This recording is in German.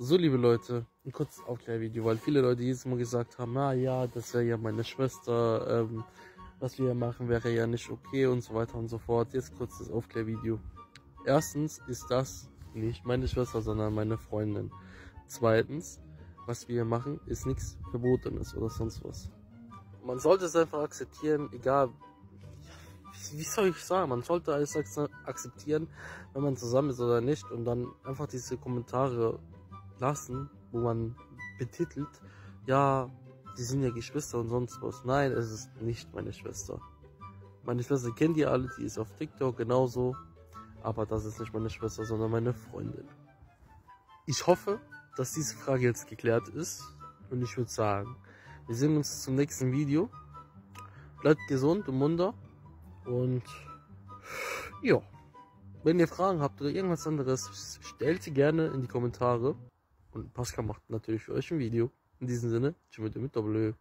So, liebe Leute, ein kurzes Aufklärvideo, weil viele Leute jedes Mal gesagt haben, na ja, das wäre ja meine Schwester, ähm, was wir hier machen, wäre ja nicht okay und so weiter und so fort. Jetzt kurz das Aufklärvideo. Erstens ist das nicht meine Schwester, sondern meine Freundin. Zweitens, was wir hier machen, ist nichts Verbotenes oder sonst was. Man sollte es einfach akzeptieren, egal, wie soll ich sagen, man sollte alles akzeptieren, wenn man zusammen ist oder nicht und dann einfach diese Kommentare lassen, wo man betitelt, ja, die sind ja Geschwister und sonst was. Nein, es ist nicht meine Schwester. Meine Schwester kennt ihr alle, die ist auf TikTok genauso. Aber das ist nicht meine Schwester, sondern meine Freundin. Ich hoffe, dass diese Frage jetzt geklärt ist. Und ich würde sagen, wir sehen uns zum nächsten Video. Bleibt gesund und munter. Und ja, wenn ihr Fragen habt oder irgendwas anderes, stellt sie gerne in die Kommentare. Und Pascal macht natürlich für euch ein Video. In diesem Sinne, tschüss mit Doppel